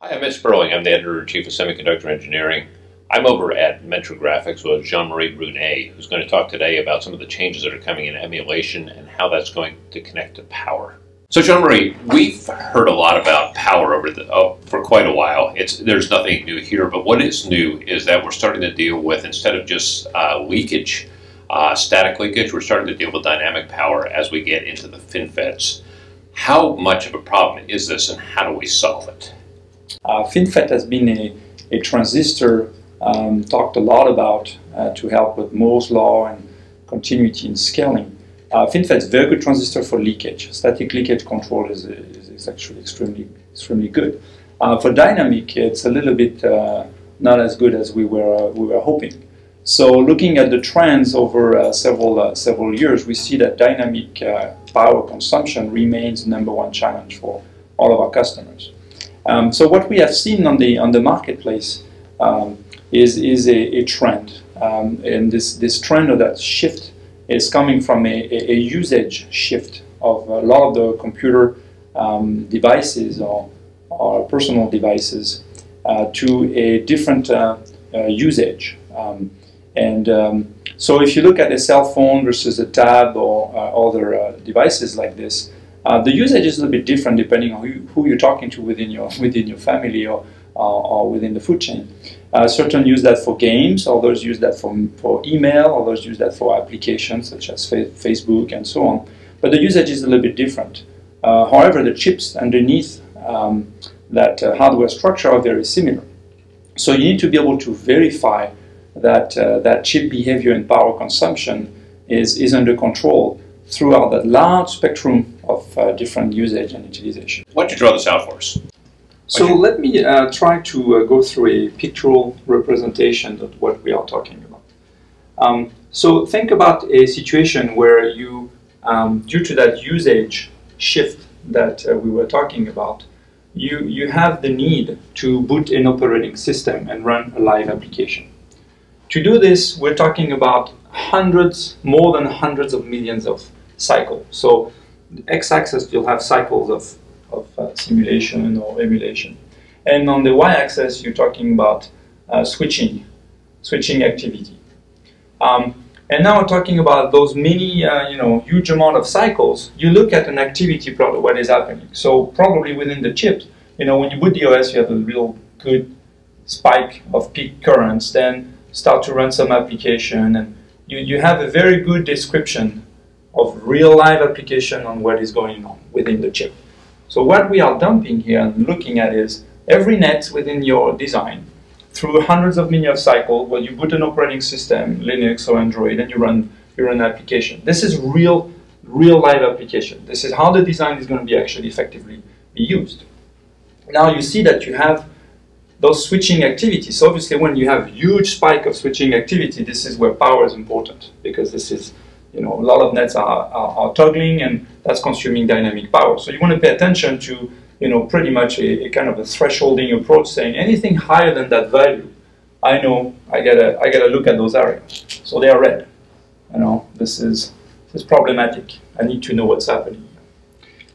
Hi, I'm Ed Sperling. I'm the editor-in-chief of Semiconductor Engineering. I'm over at Mentor Graphics with Jean-Marie Brunet, who's going to talk today about some of the changes that are coming in emulation and how that's going to connect to power. So, Jean-Marie, we've heard a lot about power over the oh, for quite a while. It's there's nothing new here, but what is new is that we're starting to deal with instead of just uh, leakage, uh, static leakage, we're starting to deal with dynamic power as we get into the FinFETs. How much of a problem is this, and how do we solve it? Uh, FinFET has been a, a transistor um, talked a lot about uh, to help with Moore's law and continuity in scaling. Uh, FinFET is a very good transistor for leakage. Static leakage control is, is, is actually extremely, extremely good. Uh, for dynamic, it's a little bit uh, not as good as we were, uh, we were hoping. So looking at the trends over uh, several, several years, we see that dynamic power consumption remains the number one challenge for all of our customers. Um, so what we have seen on the on the marketplace um, is is a, a trend, um, and this this trend or that shift is coming from a, a, usage shift of a lot of the computer um, devices or, or personal devices uh, to a different uh, uh, usage. Um, and um, so if you look at a cell phone versus a tab or uh, other uh, devices like this, uh, the usage is a little bit different depending on who, who you're talking to within your within your family or uh, or within the food chain. Uh, certain use that for games, others use that for, for email, others use that for applications such as fa Facebook and so on. But the usage is a little bit different. Uh, however, the chips underneath um, that uh, hardware structure are very similar. So you need to be able to verify that uh, that chip behavior and power consumption is, is under control throughout that large spectrum of uh, different usage and utilization. Why don't you draw this out for us? So okay. let me uh, try to uh, go through a pictorial representation of what we are talking about. Um, so think about a situation where you, um, due to that usage shift that uh, we were talking about, you, you have the need to boot an operating system and run a live application. To do this, we're talking about hundreds, more than hundreds of millions of cycles. So x-axis, you'll have cycles of, of uh, simulation or emulation. And on the y-axis, you're talking about uh, switching, switching activity. Um, and now we're talking about those many, uh, you know, huge amount of cycles. You look at an activity plot what is happening. So probably within the chip, you know, when you boot the OS, you have a real good spike of peak currents, then start to run some application, and you, you have a very good description of real live application on what is going on within the chip. So what we are dumping here and looking at is every net within your design through hundreds of millions of cycles where you put an operating system, Linux or Android, and you run, you run an application. This is real, real live application. This is how the design is going to be actually effectively be used. Now you see that you have those switching activities. So obviously when you have huge spike of switching activity, this is where power is important because this is you know, a lot of nets are, are, are, toggling and that's consuming dynamic power. So you want to pay attention to, you know, pretty much a, a, kind of a thresholding approach saying anything higher than that value, I know I gotta, I gotta look at those areas. So they are red. You know, this is, this is problematic. I need to know what's happening.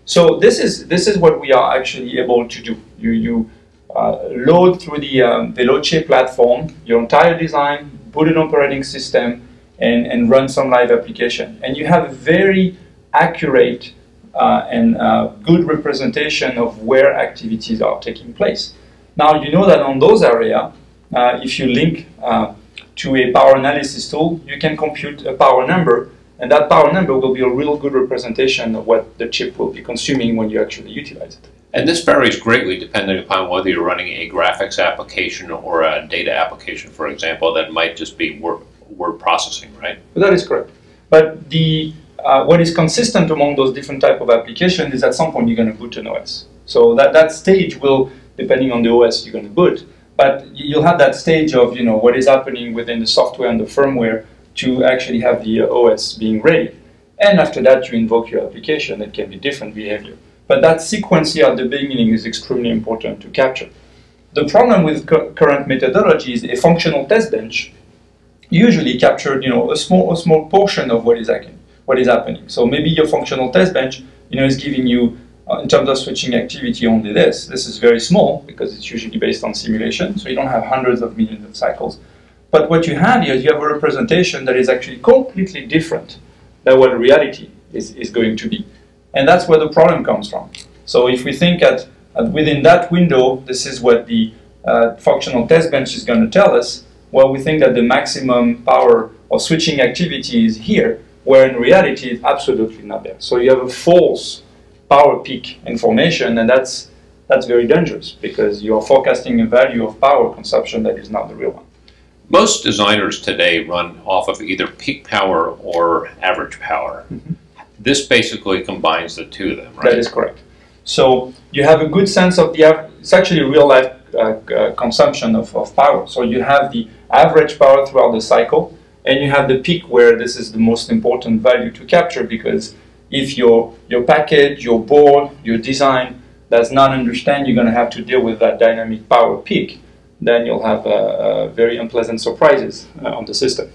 So this is, this is what we are actually able to do. You, you uh, load through the um, Veloce platform your entire design, put an operating system, and, and run some live application. And you have a very accurate uh, and uh, good representation of where activities are taking place. Now you know that on those areas, uh, if you link uh, to a power analysis tool, you can compute a power number, and that power number will be a real good representation of what the chip will be consuming when you actually utilize it. And this varies greatly depending upon whether you're running a graphics application or a data application, for example, that might just be work, word processing, right? That is correct. But the uh, what is consistent among those different type of applications is at some point you're going to boot an OS. So that, that stage will, depending on the OS you're going to boot, but you'll have that stage of you know what is happening within the software and the firmware to actually have the OS being ready. And after that, you invoke your application. It can be different behavior. But that sequence here at the beginning is extremely important to capture. The problem with current methodology is a functional test bench usually captured, you know, a small, a small portion of what is happening. What is happening. So maybe your functional test bench, you know, is giving you uh, in terms of switching activity, only this. This is very small because it's usually based on simulation, so you don't have hundreds of millions of cycles. But what you have here is you have a representation that is actually completely different than what reality is, is going to be. And that's where the problem comes from. So if we think at, at within that window, this is what the uh, functional test bench is going to tell us, well, we think that the maximum power of switching activity is here, where in reality it's absolutely not there. So you have a false power peak information, and that's, that's very dangerous because you are forecasting a value of power consumption that is not the real one. Most designers today run off of either peak power or average power. Mm-hmm. This basically combines the two of them, right? That is correct. So you have a good sense of the, it's actually real life consumption of, of power. So you have the average power throughout the cycle, and you have the peak where this is the most important value to capture because if your, your package, your board, your design does not understand you're going to have to deal with that dynamic power peak, then you'll have uh, uh, very unpleasant surprises uh, on the system.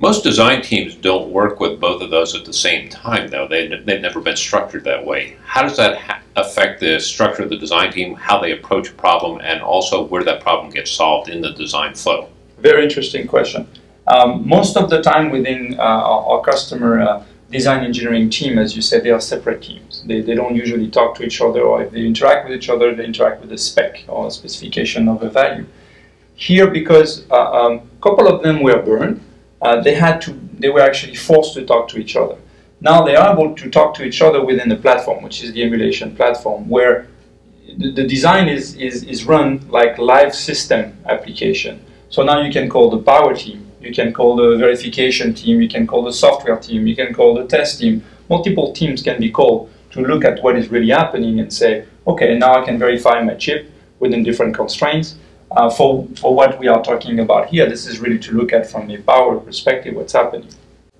Most design teams don't work with both of those at the same time, though. They, they've never been structured that way. How does that affect the structure of the design team, how they approach a problem, and also where that problem gets solved in the design flow? Very interesting question. Um, most of the time within uh, our, customer uh, design engineering team, as you said, they are separate teams. They, they don't usually talk to each other, or if they interact with each other, they interact with a spec or a specification of a value. Here, because a uh, um, couple of them were burned, uh, they had to, they were actually forced to talk to each other. Now they are able to talk to each other within the platform, which is the emulation platform, where the, the design is, is, is run like live system application. So now you can call the power team, you can call the verification team, you can call the software team, you can call the test team. Multiple teams can be called to look at what is really happening and say, okay, now I can verify my chip within different constraints uh, for, for what we are talking about here, this is really to look at from a power perspective what's happening.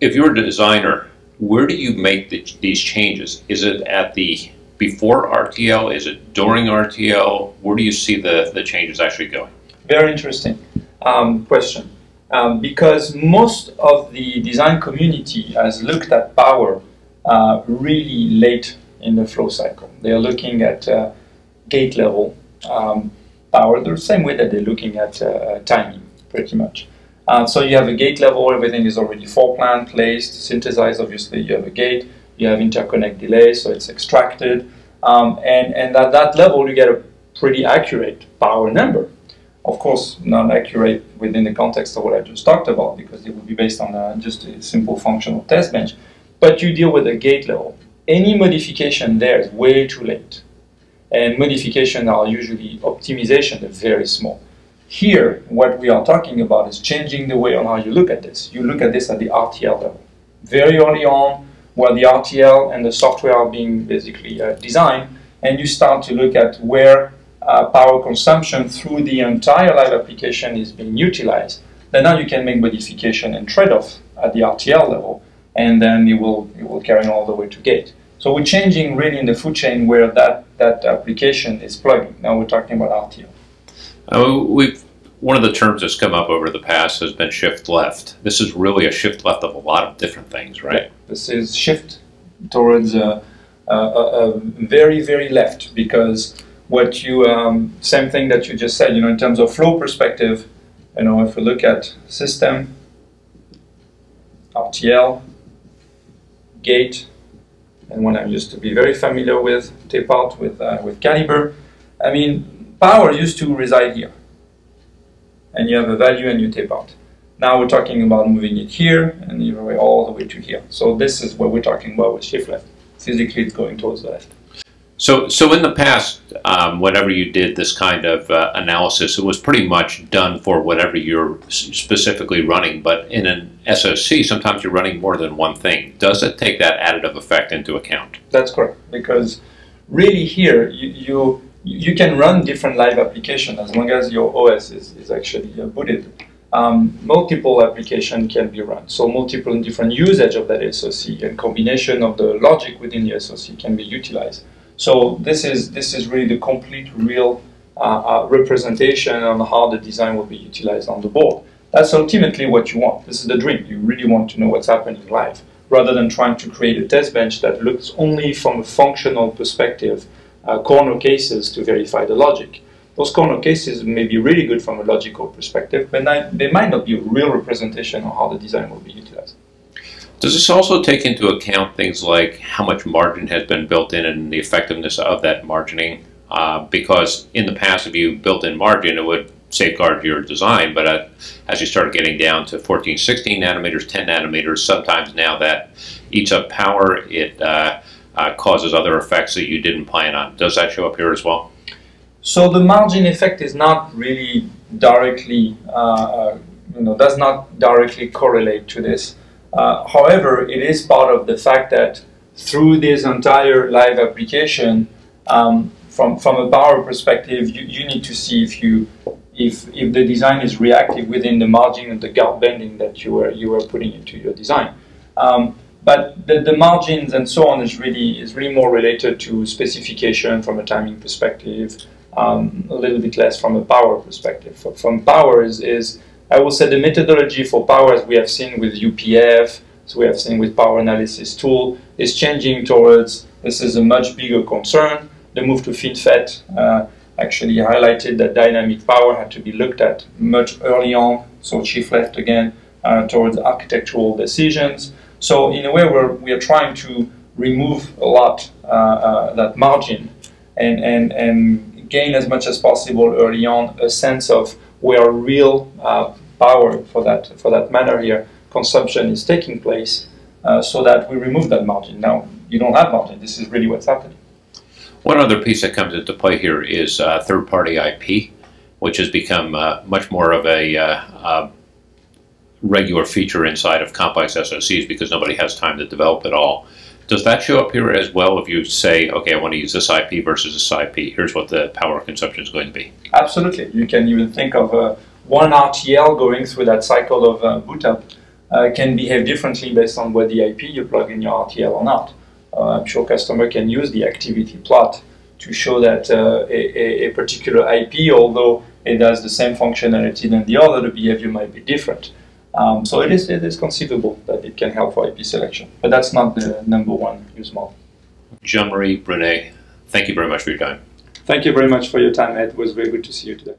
If you're a designer, where do you make the, these changes? Is it at the before RTL? Is it during RTL? Where do you see the, the changes actually going? Very interesting um, question. Um, because most of the design community has looked at power uh, really late in the flow cycle. They are looking at uh, gate level. Um, power the same way that they're looking at uh, timing, pretty much. Uh, so you have a gate level, everything is already floorplanned, placed, synthesized, obviously you have a gate, you have interconnect delay, so it's extracted, um, and, and at that level you get a pretty accurate power number. Of course, not accurate within the context of what I just talked about, because it would be based on uh, just a simple functional test bench, but you deal with a gate level. Any modification there is way too late and modification are usually optimization, very small. Here, what we are talking about is changing the way on how you look at this. You look at this at the RTL level. Very early on, where the RTL and the software are being basically uh, designed, and you start to look at where uh, power consumption through the entire live application is being utilized. Then now you can make modification and trade-off at the RTL level, and then it will, it will carry on all the way to gate. So we're changing really in the food chain where that, that application is plugging. Now we're talking about RTL. Uh, we've one of the terms that's come up over the past has been shift left. This is really a shift left of a lot of different things, right? Yeah, this is shift towards a, a, a, very, very left because what you, um, same thing that you just said, you know, in terms of flow perspective, you know, if we look at system, RTL, gate, and one I'm used to be very familiar with, tape out with, uh, with Calibre. I mean, power used to reside here. And you have a value and you tape out. Now we're talking about moving it here and all the way to here. So this is what we're talking about with shift left. Physically it's going towards the left. So, so in the past, um, whenever you did this kind of uh, analysis, it was pretty much done for whatever you're specifically running. But in an SoC, sometimes you're running more than one thing. Does it take that additive effect into account? That's correct. Because really here, you, you, you can run different live applications as long as your OS is, is actually uh, booted. Um, multiple applications can be run. So multiple and different usage of that SoC and combination of the logic within the SoC can be utilized. So this is, this is really the complete real uh, uh, representation on how the design will be utilized on the board. That's ultimately what you want. This is the dream. You really want to know what's happening live. rather than trying to create a test bench that looks only from a functional perspective, uh, corner cases to verify the logic. Those corner cases may be really good from a logical perspective, but they might not be a real representation of how the design will be utilized. Does this also take into account things like how much margin has been built in and the effectiveness of that margining? Uh, because in the past, if you built in margin, it would safeguard your design. But uh, as you start getting down to 14, 16 nanometers, 10 nanometers, sometimes now that eats up power, it uh, uh, causes other effects that you didn't plan on. Does that show up here as well? So the margin effect is not really directly, uh, uh, you know, does not directly correlate to this. Uh, however, it is part of the fact that through this entire live application, um, from from a power perspective, you, you need to see if you if if the design is reactive within the margin and the guard banding that you were you were putting into your design. Um, but the, the margins and so on is really is really more related to specification from a timing perspective, um, a little bit less from a power perspective. From power is, is I will say the methodology for power, as we have seen with UPF, as we have seen with power analysis tool, is changing towards this is a much bigger concern. The move to FinFET uh, actually highlighted that dynamic power had to be looked at much early on, so shift left again uh, towards architectural decisions. So in a way, we're, we are trying to remove a lot uh, uh, that margin and, and, and gain as much as possible early on a sense of where real uh, power for that for that matter here consumption is taking place, uh, so that we remove that margin. Now you don't have margin. This is really what's happening. One other piece that comes into play here is uh, third-party IP, which has become uh, much more of a uh, regular feature inside of complex SoCs because nobody has time to develop it all. Does that show up here as well if you say, okay, I want to use this IP versus this IP? Here's what the power consumption is going to be. Absolutely. You can even think of uh, one RTL going through that cycle of uh, boot up uh, can behave differently based on what the IP you plug in your RTL or not. Uh, I'm sure customer can use the activity plot to show that uh, a, a, particular IP, although it has the same functionality than the other, the behavior might be different. Um, so it is, it is conceivable that it can help for IP selection, but that's not the number one use model. Jean-Marie Brunet, thank you very much for your time. Thank you very much for your time, Ed. It was very good to see you today.